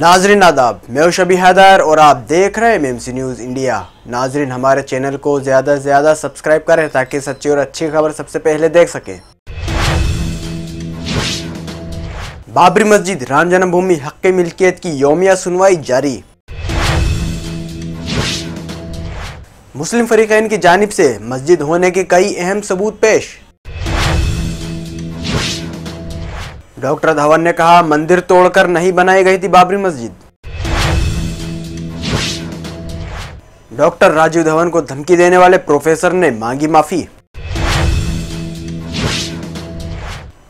ناظرین آداب، میں شبی حیدر اور آپ دیکھ رہے ہیں میم سی نیوز انڈیا ناظرین، ہمارے چینل کو زیادہ سے زیادہ سبسکرائب کریں تاکہ سچی اور اچھی خبر سب سے پہلے دیکھ سکیں۔ بابری مسجد، رام جنم بھومی حق ملکیت کی یومیہ سنوائی جاری۔ مسلم فریقین کی جانب سے مسجد ہونے کے کئی اہم ثبوت پیش۔ ڈاکٹر دھون نے کہا، مندر توڑ کر نہیں بنائی گئی تھی بابری مسجد۔ ڈاکٹر راجیو دھون کو دھمکی دینے والے پروفیسر نے مانگی معافی۔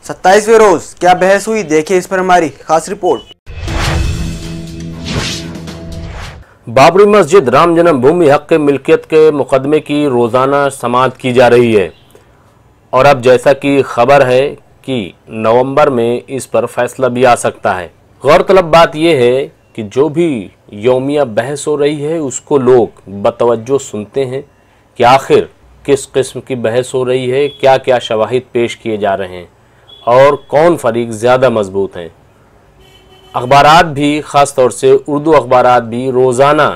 ستائیسویں روز، کیا بحث ہوئی؟ دیکھیں اس پر ہماری خاص رپورٹ۔ بابری مسجد رام جنم بھومی حق کے ملکیت کے مقدمے کی روزانہ سماعت کی جا رہی ہے۔ اور اب جیسا کہ خبر ہے کہ نومبر میں اس پر فیصلہ بھی آ سکتا ہے۔ غور طلب بات یہ ہے کہ جو بھی یومیہ بحث ہو رہی ہے، اس کو لوگ بتوجہ سنتے ہیں کہ آخر کس قسم کی بحث ہو رہی ہے، کیا کیا شواہد پیش کیے جا رہے ہیں اور کون فریق زیادہ مضبوط ہیں۔ اخبارات بھی، خاص طور سے اردو اخبارات بھی، روزانہ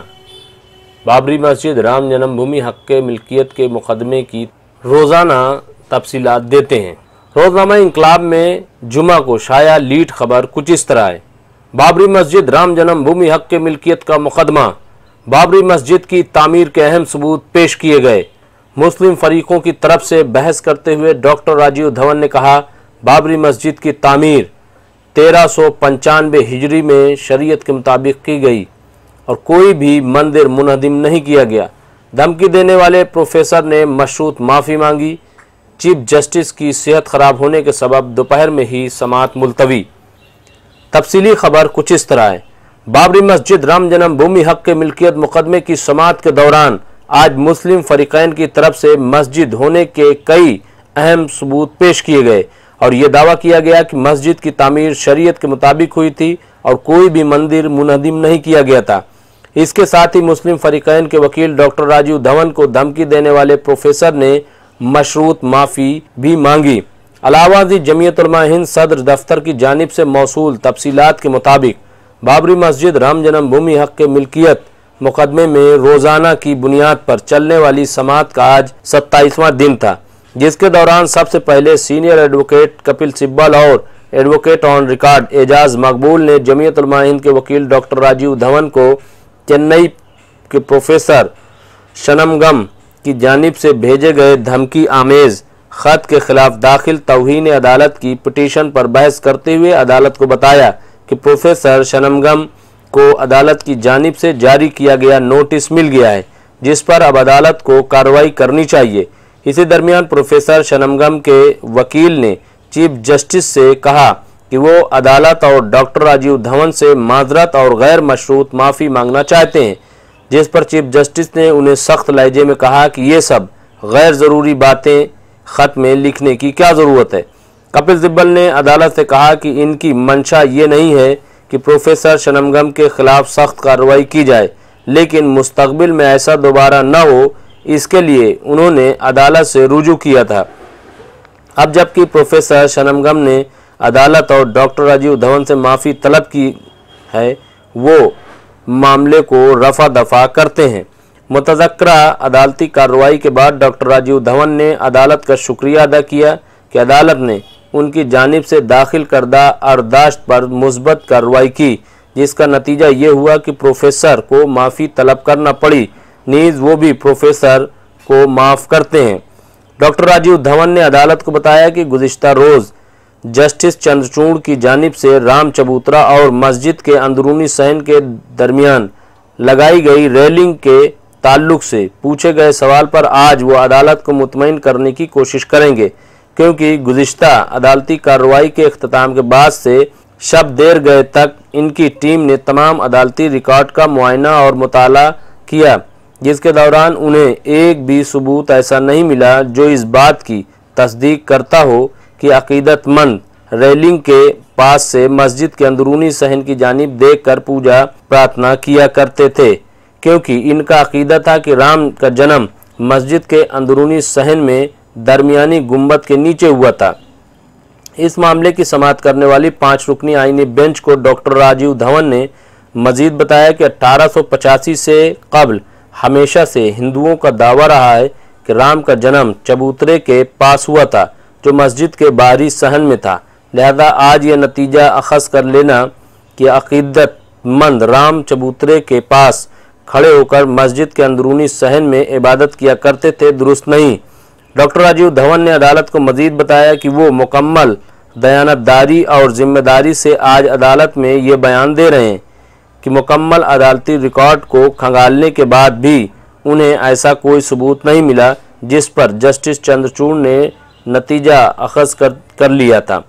بابری مسجد، رام جنم بھومی حق کے ملکیت کے مقدمے کی روزانہ تفصیلات دیتے ہیں۔ روزنامہ انقلاب میں جمعہ کو شائع لیٹ خبر کچھ اس طرح ہے۔ بابری مسجد رام جنم بھومی حق کے ملکیت کا مقدمہ۔ بابری مسجد کی تعمیر کے اہم ثبوت پیش کیے گئے۔ مسلم فریقوں کی طرف سے بحث کرتے ہوئے ڈاکٹر راجیو دھون نے کہا، بابری مسجد کی تعمیر تیرہ سو پنچانوے ہجری میں شریعت کے مطابق کی گئی اور کوئی بھی مندر منہدم نہیں کیا گیا۔ دھمکی دینے والے پروفیسر نے مشروط معافی مانگی۔ چیف جسٹس کی صحت خراب ہونے کے سبب دوپہر میں ہی سماعت ملتوی۔ تفصیلی خبر کچھ اس طرح ہے۔ بابری مسجد رام جنم بھومی حق کے ملکیت مقدمے کی سماعت کے دوران آج مسلم فریقین کی طرف سے مسجد ہونے کے کئی اہم ثبوت پیش کیے گئے اور یہ دعویٰ کیا گیا کہ مسجد کی تعمیر شریعت کے مطابق ہوئی تھی اور کوئی بھی مندر منہدم نہیں کیا گیا تھا۔ اس کے ساتھ ہی مسلم فریقین کے وکیل ڈاکٹر راجیو دھون کو دھمکی دینے والے پروفیسر نے مشروط معافی بھی مانگی۔ علاوہ دی جمعیت علماء ہند صدر دفتر کی جانب سے موصول تفصیلات کے مطابق بابری مسجد رام جنم بھومی حق کے ملکیت مقدمے میں روزانہ کی بنیاد پر چلنے والی سماعت کا آج ستائیسواں دن تھا، جس کے دوران سب سے پہلے سینئر ایڈوکیٹ کپل سبل اور ایڈوکیٹ آن ریکارڈ اعجاز مقبول نے جمعیت علماء ہند کے وکیل ڈاکٹر راجیو دھون کو چنئی کے پروفیسر شنمگم کی جانب سے بھیجے گئے دھمکی آمیز، خط کے خلاف داخل توہین عدالت کی پٹیشن پر بحث کرتے ہوئے عدالت کو بتایا کہ پروفیسر شنمگم کو عدالت کی جانب سے جاری کیا گیا نوٹس مل گیا ہے، جس پر اب عدالت کو کارروائی کرنی چاہیے۔ اسی درمیان پروفیسر شنمگم کے وکیل نے چیف جسٹس سے کہا کہ وہ عدالت اور ڈاکٹر راجیو دھون سے معذرت اور غیر مشروط معافی مانگنا چاہتے ہیں۔ جس پر چیف جسٹس نے انہیں سخت لہجے میں کہا کہ یہ سب غیر ضروری باتیں خط میں لکھنے کی کیا ضرورت ہے۔ کپل زبل نے عدالت سے کہا کہ ان کی منشا یہ نہیں ہے کہ پروفیسر شنمگم کے خلاف سخت کارروائی کی جائے، لیکن مستقبل میں ایسا دوبارہ نہ ہو، اس کے لیے انہوں نے عدالت سے رجوع کیا تھا۔ اب جبکہ پروفیسر شنمگم نے عدالت اور ڈاکٹر راجیو دھون سے معافی طلب کی ہے، وہ معاملے کو رفع دفع کرتے ہیں۔ متذکرہ عدالتی کارروائی کے بعد ڈاکٹر راجیو دھون نے عدالت کا شکریہ ادا کیا کہ عدالت نے ان کی جانب سے داخل کردہ ارداشت پر مثبت کارروائی کی، جس کا نتیجہ یہ ہوا کہ پروفیسر کو معافی طلب کرنا پڑی۔ نیز وہ بھی پروفیسر کو معاف کرتے ہیں۔ ڈاکٹر راجیو دھون نے عدالت کو بتایا کہ گزشتہ روز جسٹس چندرچوڑ کی جانب سے رام چبوترا اور مسجد کے اندرونی سہن کے درمیان لگائی گئی ریلنگ کے تعلق سے پوچھے گئے سوال پر آج وہ عدالت کو مطمئن کرنے کی کوشش کریں گے، کیونکہ گزشتہ عدالتی کارروائی کے اختتام کے بعد سے شب دیر گئے تک ان کی ٹیم نے تمام عدالتی ریکارڈ کا معائنہ اور مطالعہ کیا، جس کے دوران انہیں ایک بھی ثبوت ایسا نہیں ملا جو اس بات کی تصدیق کرتا ہو۔ کہ عقیدت مند ریلنگ کے پاس سے مسجد کے اندرونی سہن کی جانب دیکھ کر پوجا پرارتھنا کیا کرتے تھے، کیونکہ ان کا عقیدہ تھا کہ رام کا جنم مسجد کے اندرونی سہن میں درمیانی گمبت کے نیچے ہوا تھا۔ اس معاملے کی سماعت کرنے والی پانچ رکنی آئینی بینچ کو ڈاکٹر راجیو دھون نے مزید بتایا کہ اٹھارہ سو پچاسی سے قبل ہمیشہ سے ہندوؤں کا دعویٰ رہا ہے کہ رام کا جنم چبوترے کے پاس ہوا تھا۔ جو مسجد کے باہری صحن میں تھا۔ لہذا آج یہ نتیجہ اخذ کر لینا کہ عقیدت مند رام چبوترے کے پاس کھڑے ہو کر مسجد کے اندرونی صحن میں عبادت کیا کرتے تھے درست نہیں۔ ڈاکٹر راجیو دھون نے عدالت کو مزید بتایا کہ وہ مکمل دیانت داری اور ذمہ داری سے آج عدالت میں یہ بیان دے رہے ہیں کہ مکمل عدالتی ریکارڈ کو کھنگالنے کے بعد بھی انہیں ایسا کوئی ثبوت نہیں ملا جس پر جسٹس چندرچوڑ نے نتیجہ اخذ کر کر لیا تھا۔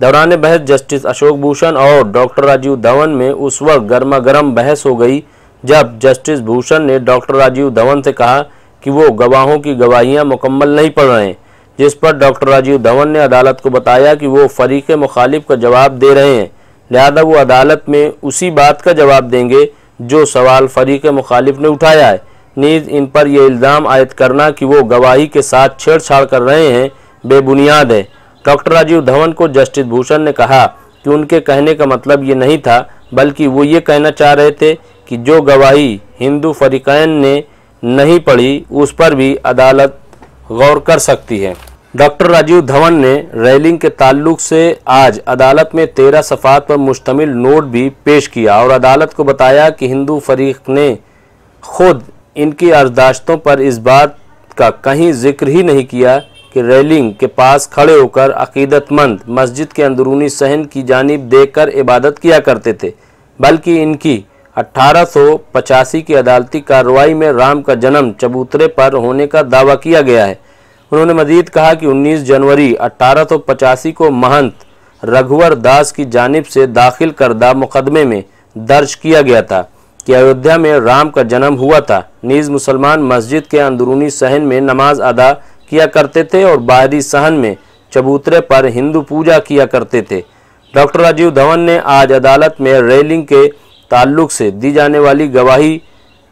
دوران بحث جسٹس اشوک بھوشن اور ڈاکٹر راجیو دھون میں اس وقت گرما گرم بحث ہو گئی، جب جسٹس بھوشن نے ڈاکٹر راجیو دھون سے کہا کہ وہ گواہوں کی گواہیاں مکمل نہیں پڑھ رہے ہیں جس پر ڈاکٹر راجیو دھون نے عدالت کو بتایا کہ وہ فریق مخالف کا جواب دے رہے ہیں۔ لہذا وہ عدالت میں اسی بات کا جواب دیں گے جو سوال فریق مخالف نے اٹھایا ہے۔ نیز ان پر یہ الزام عائد کرنا کہ وہ گواہی کے ساتھ چھیڑ چھاڑ کر رہے ہیں بے بنیاد ہے۔ ڈاکٹر راجیو دھون کو جسٹس بھوشن نے کہا کہ ان کے کہنے کا مطلب یہ نہیں تھا، بلکہ وہ یہ کہنا چاہ رہے تھے کہ جو گواہی ہندو فریقین نے نہیں پڑھی، اس پر بھی عدالت غور کر سکتی ہے۔ ڈاکٹر راجیو دھون نے ریلنگ کے تعلق سے آج عدالت میں تیرہ صفحات پر مشتمل نوٹ بھی پیش کیا اور عدالت کو بتایا کہ ہندو فریق نے خود ان کی ارزداشتوں پر اس بات کا کہیں ذکر ہی نہیں کیا کہ ریلنگ کے پاس کھڑے ہو کر عقیدت مند مسجد کے اندرونی صحن کی جانب دیکھ کر عبادت کیا کرتے تھے، بلکہ ان کی اٹھارہ سو پچاسی کی عدالتی کارروائی میں رام کا جنم چبوترے پر ہونے کا دعویٰ کیا گیا ہے۔ انہوں نے مزید کہا کہ انیس جنوری اٹھارہ سو پچاسی کو مہنت رگھور داس کی جانب سے داخل کردہ مقدمے میں درج کیا گیا تھا کہ ایودھیا میں رام کا جنم ہوا تھا۔ نیز مسلمان مسجد کے اندرونی صحن میں نماز ادا کیا کرتے تھے اور باہری صحن میں چبوترے پر ہندو پوجا کیا کرتے تھے۔ ڈاکٹر راجیو دھون نے آج عدالت میں ریلنگ کے تعلق سے دی جانے والی گواہی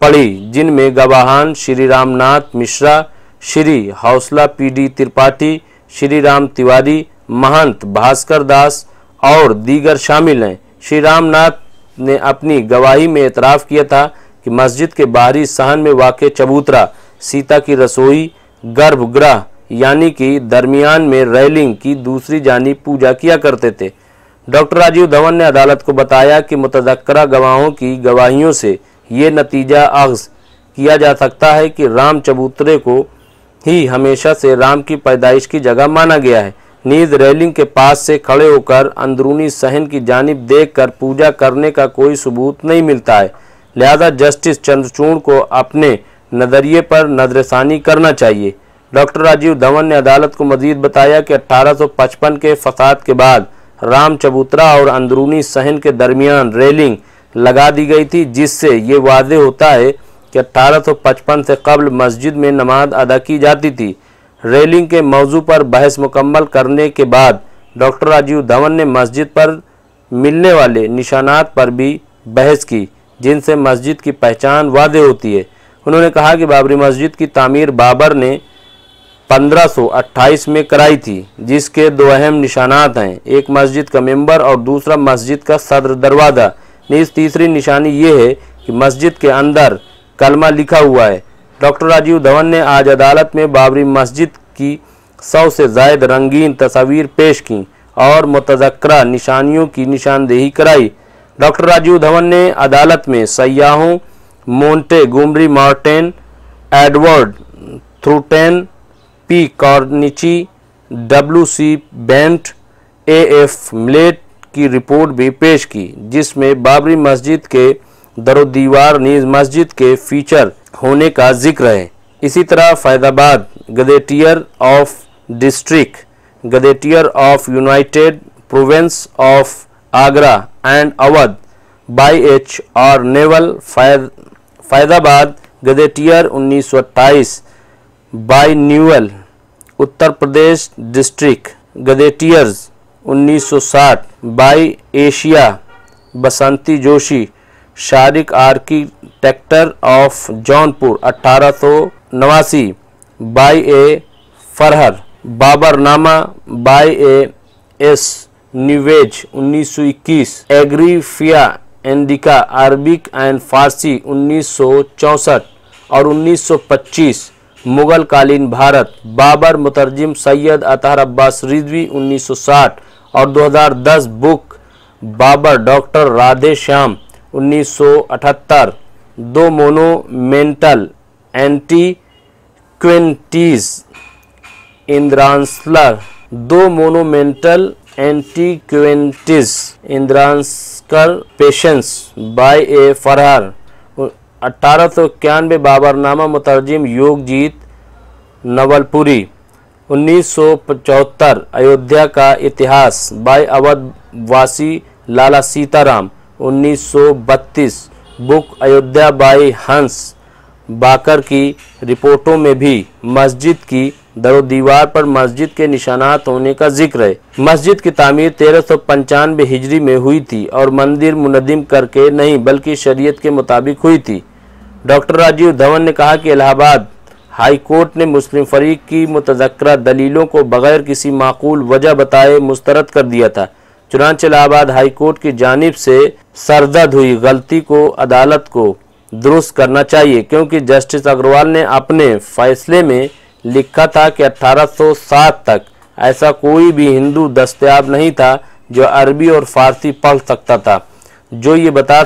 پڑھی، جن میں گواہان شری رام ناتھ مشرا، شری حوصلہ پی ڈی ترپاٹھی، شری رام تیواری مہنت بھاسکر داس اور دیگر شامل ہیں۔ شری رام ناتھ نے اپنی گواہی میں اعتراف کیا تھا کہ مسجد کے باہری صحن میں واقع چبوترا، سیتا کی رسوئی گربھ گرہ یعنی کہ درمیان میں ریلنگ کی دوسری جانب پوجا کیا کرتے تھے۔ ڈاکٹر راجیو دھون نے عدالت کو بتایا کہ متذکرہ گواہوں کی گواہیوں سے یہ نتیجہ اخذ کیا جا سکتا ہے کہ رام چبوترے کو ہی ہمیشہ سے رام کی پیدائش کی جگہ مانا گیا ہے۔ نیز ریلنگ کے پاس سے کھڑے ہو کر اندرونی صحن کی جانب دیکھ کر پوجا کرنے کا کوئی ثبوت نہیں ملتا ہے۔ لہذا جسٹس چندرچوڑ کو اپنے نظریے پر نظر ثانی کرنا چاہیے۔ ڈاکٹر راجیو دھون نے عدالت کو مزید بتایا کہ اٹھارہ سو پچپن کے فساد کے بعد رام چبوترا اور اندرونی صحن کے درمیان ریلنگ لگا دی گئی تھی، جس سے یہ واضح ہوتا ہے کہ اٹھارہ سو پچپن سے قبل مسجد میں نماز ادا کی جاتی تھی۔ ریلنگ کے موضوع پر بحث مکمل کرنے کے بعد ڈاکٹر راجیو دھون نے مسجد پر ملنے والے نشانات پر بھی بحث کی، جن سے مسجد کی پہچان واضح ہوتی ہے۔ انہوں نے کہا کہ بابری مسجد کی تعمیر بابر نے پندرہ سو اٹھائیس میں کرائی تھی، جس کے دو اہم نشانات ہیں۔ ایک مسجد کا ممبر اور دوسرا مسجد کا صدر دروازہ۔ نیز تیسری نشانی یہ ہے کہ مسجد کے اندر کلمہ لکھا ہوا ہے۔ ڈاکٹر راجیو دھون نے آج عدالت میں بابری مسجد کی سو سے زائد رنگین تصاویر پیش کی اور متذکرہ نشانیوں کی نشاندہی کرائی۔ ڈاکٹر راجیو دھون نے عدالت میں سیاحوں Montgomery Martin Edward Thornton P Carnegie W C Bennett A F Millett کی رپورٹ بھی پیش کی، جس میں بابری مسجد کے در و دیوار نیز مسجد کے فیچر ہونے کا ذکر ہے۔ اسی طرح Faizabad gazetteer of district gazetteer of United Provinces of Agra and Oudh by H R Nevill Faizabad gazetteer انیس سو اٹھائیس by naval Uttar Pradesh district, گدیٹیئرز انیس سو ساٹھ، by Asia, Basanti Joshi, Sharqi architecture of Jaunpur اٹھارہ سو نواسی، بائی اے فرہر، بابر نامہ، بائی اے ایس نیویج، انیس سو اکیس، ایگریفیا اندیکا، Arabic and فارسی انیس سو چونسٹھ اور انیس سو پچیس، مغل قالین بھارت، بابر مترجم سید اطہر عباس رضوی انیس سو ساٹھ اور دو ہزار دس بک بابر ڈاکٹر رادھے شیام انیس سو اٹھتر، the monumental antiquities اندرانسلر، the monumental anti antiquities and inscriptions by A Fuhrer اٹھارہ سو اکیانوے بابر نامہ مترجم یوگ جیت نول پوری انیس سو پچہتر ایودھیا کا اتہاس بائی اودھ واسی لالا سیتا رام انیس سو بتیس book Ayodhya by Hans Bakker کی رپورٹوں میں بھی مسجد کی در و دیوار پر مسجد کے نشانات ہونے کا ذکر ہے۔ مسجد کی تعمیر تیرہ سو پنچانوے ہجری میں ہوئی تھی اور مندر مندم کر کے نہیں بلکہ شریعت کے مطابق ہوئی تھی۔ ڈاکٹر راجیو دھون نے کہا کہ الہ آباد ہائی کورٹ نے مسلم فریق کی متذکرہ دلیلوں کو بغیر کسی معقول وجہ بتائے مسترد کر دیا تھا۔ چنانچہ الہ آباد ہائی کورٹ کی جانب سے سردد ہوئی غلطی کو، عدالت کو درست کرنا چاہیے، کیونکہ جسٹس اگروال نے اپنے فیصلے میں لکھا تھا کہ اٹھارہ سو سات تک ایسا کوئی بھی ہندو دستیاب نہیں تھا جو عربی اور فارسی پڑھ سکتا تھا۔ جو یہ بتا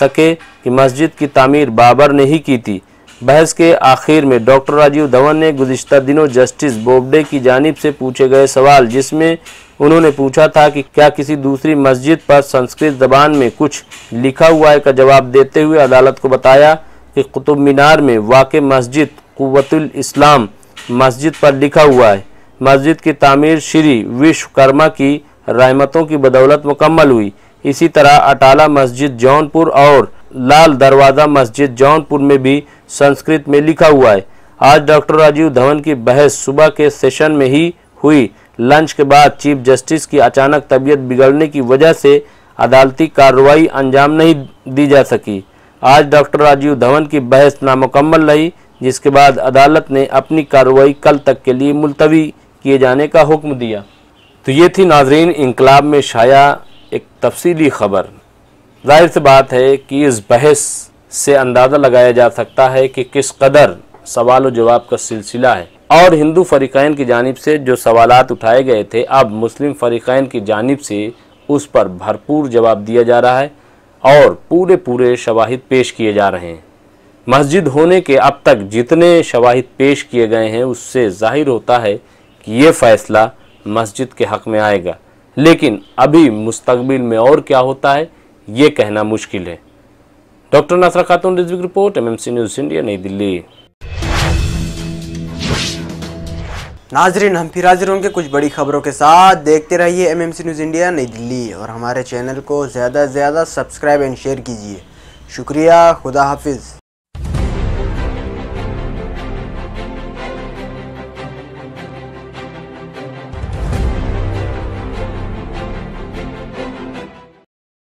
سکے کہ مسجد کی تعمیر بابر نے ہی کی تھی۔ بحث کے آخر میں ڈاکٹر راجیو دھون نے گزشتہ دنوں جسٹس بوبڈے کی جانب سے پوچھے گئے سوال، جس میں انہوں نے پوچھا تھا کہ کیا کسی دوسری مسجد پر سنسکرت زبان میں کچھ لکھا ہوا ہے؟ کا جواب دیتے ہوئے عدالت کو بتایا کہ قطب مینار میں واقع مسجد قوت الاسلام مسجد پر لکھا ہوا ہے۔ مسجد کی تعمیر شری وشوکرما کی رحمتوں کی بدولت مکمل ہوئی۔ اسی طرح اٹالہ مسجد جونپور اور لال دروازہ مسجد جونپور میں بھی سنسکرت میں لکھا ہوا ہے۔ آج ڈاکٹر راجیو دھون کی بحث صبح کے سیشن میں ہی ہوئی۔ لنچ کے بعد چیف جسٹس کی اچانک طبیعت بگڑنے کی وجہ سے عدالتی کارروائی انجام نہیں دی جا سکی۔ آج ڈاکٹر راجیو دھون کی بحث نامکمل رہی، جس کے بعد عدالت نے اپنی کارروائی کل تک کے لیے ملتوی کیے جانے کا حکم دیا۔ تو یہ تھی ناظرین انقلاب میں شایع ایک تفصیلی خبر۔ ظاہر سے بات ہے کہ اس بحث سے اندازہ لگایا جا سکتا ہے کہ کس قدر سوال و جواب کا سلسلہ ہے۔ اور ہندو فریقین کی جانب سے جو سوالات اٹھائے گئے تھے، اب مسلم فریقین کی جانب سے اس پر بھرپور جواب دیا جا رہا ہے اور پورے پورے شواہد پیش کیے جا رہے ہیں۔ مسجد ہونے کے اب تک جتنے شواہد پیش کیے گئے ہیں، اس سے ظاہر ہوتا ہے کہ یہ فیصلہ مسجد کے حق میں آئے گا۔ لیکن ابھی مستقبل میں اور کیا ہوتا ہے، یہ کہنا مشکل ہے۔ Doctor Nasir Khatoon Rizvi report, M M C news India, Nai Dilli. ناظرین، ہم پھر حاضر ہوں گے کچھ بڑی خبروں کے ساتھ۔ دیکھتے رہیے M M C news India Nai Dilli. اور ہمارے چینل کو زیادہ سے زیادہ سبسکرائب اینڈ شیئر کیجیے۔ شکریہ، خدا حافظ۔